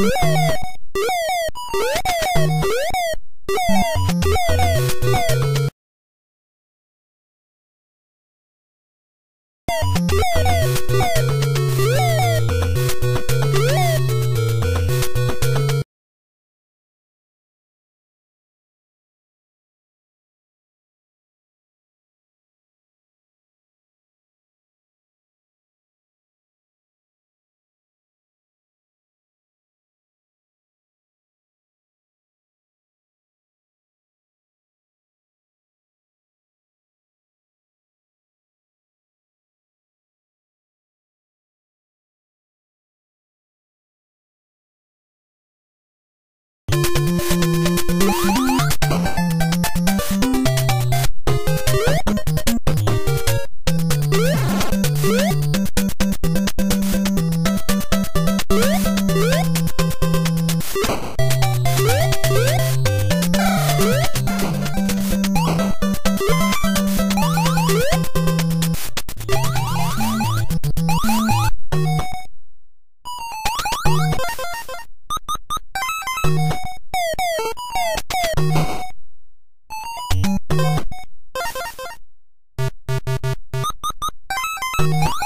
Bye. Thank you.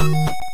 you